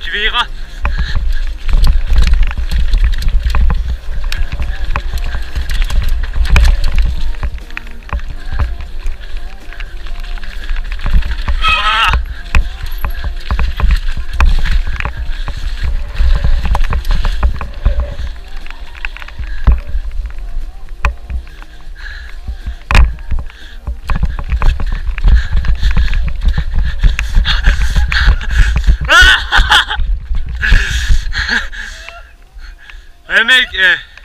Tu verras. Emek, é. é.